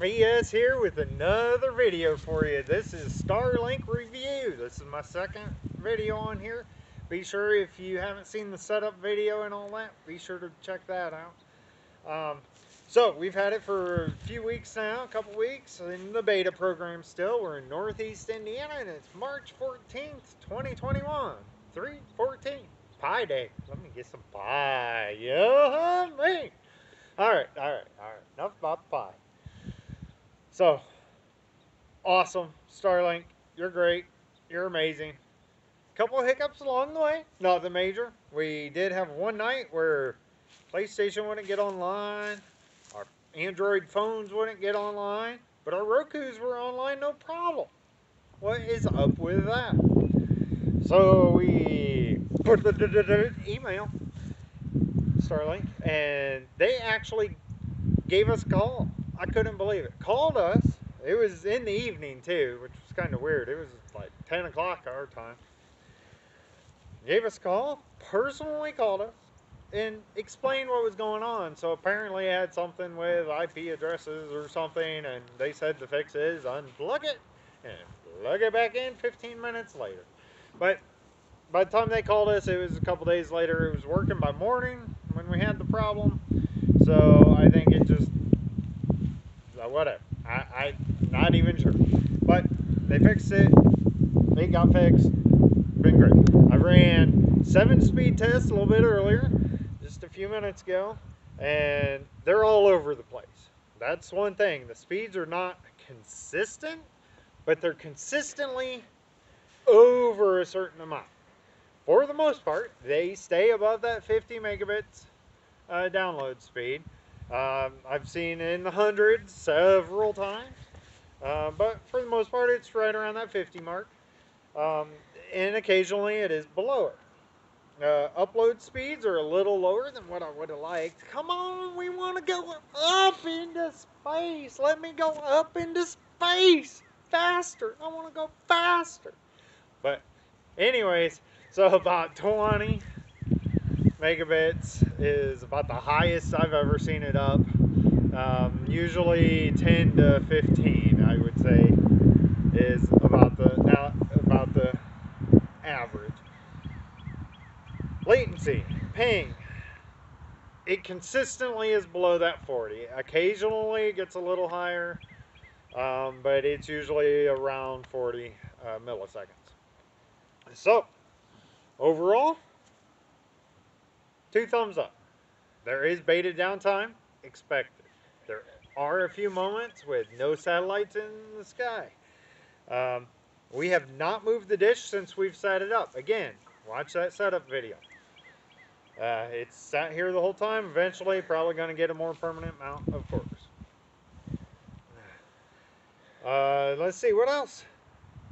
BS here with another video for you. This is Starlink review. This is my second video on here. Be sure if you haven't seen the setup video and all that, be sure to check that out. Um, so we've had it for a few weeks now, a couple weeks in the beta program still. We're in Northeast Indiana and it's March 14th, 2021. 314 Pie Day. Let me get some pie. Yeah, me. All right, all right, all right. Enough about the pie. So, awesome. Starlink, you're great. You're amazing. Couple of hiccups along the way, nothing major. We did have one night where PlayStation wouldn't get online, our Android phones wouldn't get online, but our Roku's were online no problem. What is up with that? So we put the email Starlink, and they actually gave us a call I couldn't believe it. Called us. It was in the evening too, which was kind of weird. It was like 10 o'clock our time. Gave us a call, personally called us, and explained what was going on. So apparently, it had something with IP addresses or something, and they said the fix is unplug it and plug it back in 15 minutes later. But by the time they called us, it was a couple days later. It was working by morning when we had the problem. So I think it just uh, whatever. I, I not even sure. But they fixed it. It got fixed. Been great. I ran seven speed tests a little bit earlier, just a few minutes ago, and they're all over the place. That's one thing. The speeds are not consistent, but they're consistently over a certain amount. For the most part, they stay above that 50 megabits uh, download speed. Um, I've seen in the hundreds several times, uh, but for the most part, it's right around that 50 mark. Um, and occasionally it is below it. Uh, upload speeds are a little lower than what I would have liked. Come on, we want to go up into space. Let me go up into space faster. I want to go faster. But, anyways, so about 20 megabits is about the highest I've ever seen it up. Um, usually 10 to 15, I would say, is about the now about the average. Latency, ping. It consistently is below that 40. Occasionally it gets a little higher, um, but it's usually around 40 uh, milliseconds. So, overall, two thumbs up. There is beta downtime expected. There are a few moments with no satellites in the sky. Um, we have not moved the dish since we've set it up. Again, watch that setup video. Uh, it's sat here the whole time. Eventually, probably going to get a more permanent mount, of course. Uh, let's see, what else?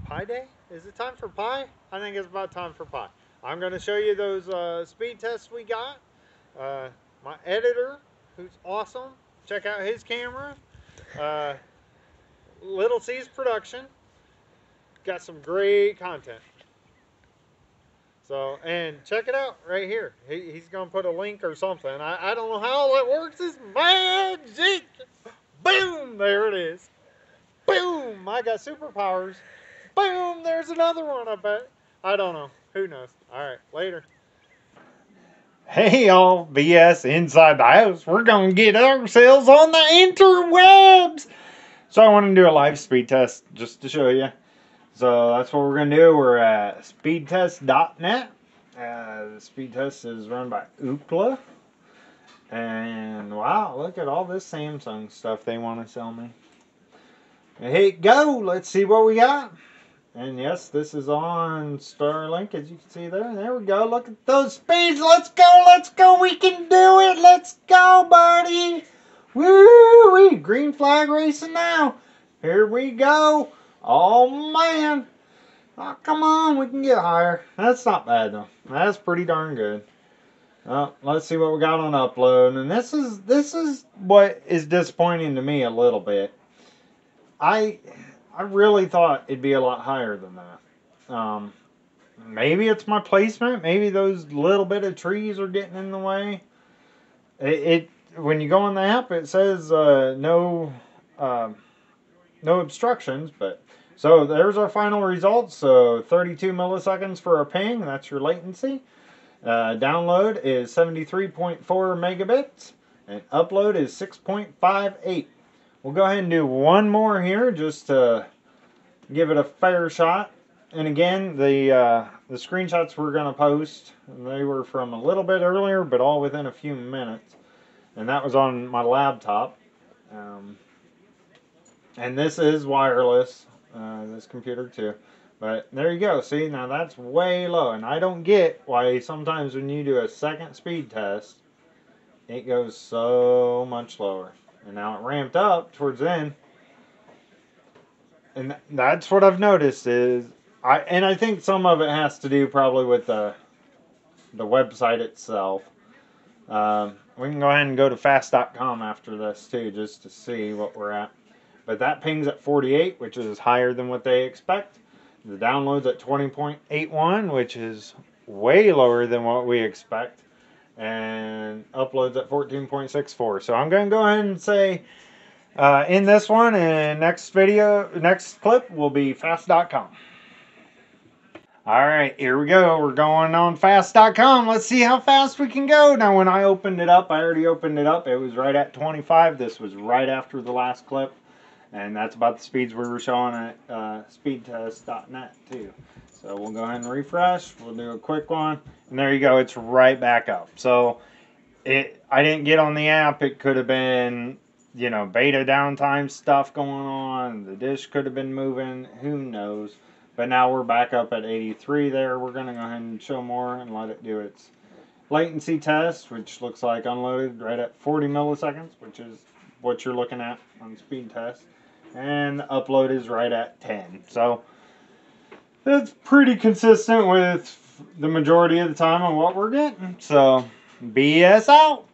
Pie day? Is it time for pie? I think it's about time for pie. I'm going to show you those uh, speed tests we got. Uh, my editor, who's awesome, check out his camera. Uh, Little C's production. Got some great content. So, and check it out right here. He, he's going to put a link or something. I, I don't know how that works. It's magic. Boom, there it is. Boom, I got superpowers. Boom, there's another one, I bet. I don't know. Who knows? All right, later. Hey y'all, BS inside the house. We're gonna get ourselves on the interwebs. So I want to do a live speed test just to show you. So that's what we're gonna do. We're at speedtest.net. Uh, the speed test is run by Ookla. And wow, look at all this Samsung stuff they want to sell me. Hit go. Let's see what we got. And yes, this is on Starlink, as you can see there. There we go. Look at those speeds. Let's go. Let's go. We can do it. Let's go, buddy. Woo! -wee. Green flag racing now. Here we go. Oh, man. Oh, come on. We can get higher. That's not bad, though. That's pretty darn good. Well, let's see what we got on upload. And this is this is what is disappointing to me a little bit. I I really thought it'd be a lot higher than that. Um, maybe it's my placement. Maybe those little bit of trees are getting in the way. It, it when you go on the app, it says uh, no um, no obstructions, but so there's our final results. So 32 milliseconds for a ping, that's your latency. Uh, download is 73.4 megabits, and upload is 6.58. We'll go ahead and do one more here just to give it a fair shot. And again, the uh, the screenshots we're going to post, they were from a little bit earlier, but all within a few minutes. And that was on my laptop. Um, and this is wireless, uh, this computer too. But there you go. See, now that's way low. And I don't get why sometimes when you do a second speed test, it goes so much lower. And now it ramped up towards the end. And that's what I've noticed is I and I think some of it has to do probably with the the website itself. Um, we can go ahead and go to fast.com after this too, just to see what we're at. But that pings at 48, which is higher than what they expect. The downloads at 20.81, which is way lower than what we expect. And uploads at 14.64. So I'm going to go ahead and say uh, in this one and next video, next clip will be fast.com. All right, here we go. We're going on fast.com. Let's see how fast we can go. Now, when I opened it up, I already opened it up. It was right at 25. This was right after the last clip. And that's about the speeds we were showing at uh, speedtest.net too. So we'll go ahead and refresh. We'll do a quick one. And there you go. It's right back up. So it, I didn't get on the app. It could have been, you know, beta downtime stuff going on. The dish could have been moving. Who knows? But now we're back up at 83 there. We're going to go ahead and show more and let it do its latency test, which looks like unloaded right at 40 milliseconds, which is what you're looking at on speed test. And upload is right at 10. So that's pretty consistent with the majority of the time on what we're getting. So BS out.